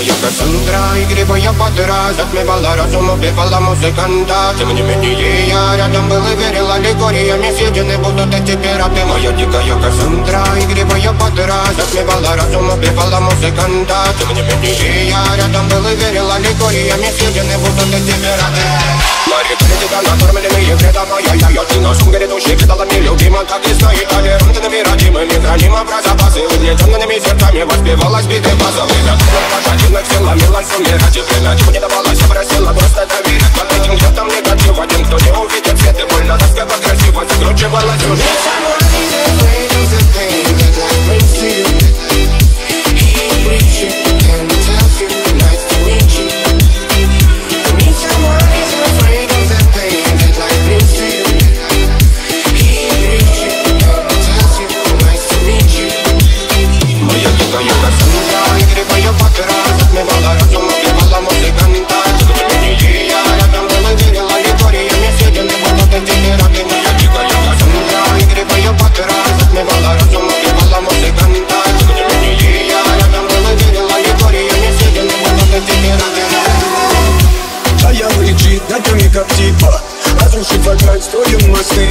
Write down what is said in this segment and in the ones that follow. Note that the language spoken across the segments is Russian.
игривая подра Затмевала разум, убивала музыканта Тем не менее я рядом был и верил Аллегориями съедены будут эти пираты Моя дикая Кассандра Игривая подра Затмевала разум, убивала музыканта Тем не менее я рядом был и верил Аллегориями съедены будут эти пираты Мария, детонатор, миллионные кредо моя Я ее на сум грядущий кидалами любима Так и стоит толерантными, родимыми Хранимо про запасы угнетенными сердцами Воспевалась биты базовые Время пожатинок сила, милась умирать И время чего не давалось, я просила просто доверять Под этим где-то негатив Один, кто не увидит свет и больно Тоска красиво закручивалась. Сюжет мосты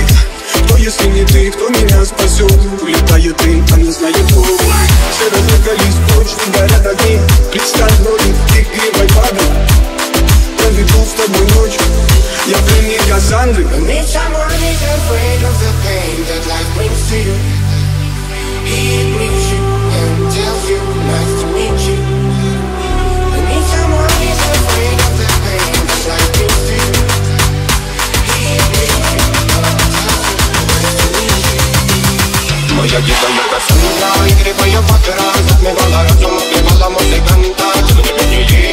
Кто если не ты, кто меня спасет? Улетает дым, а не знает кто. Все разыгрались прочь, горят огни. Представь ноги, игривой падал Проведу с тобой ночь. Я пленник Кассандры Meet someone who's afraid of the pain that life you. Моя дикая Кассандра, игривая подра Затмевала разум, убивала музыканта Тем не менее я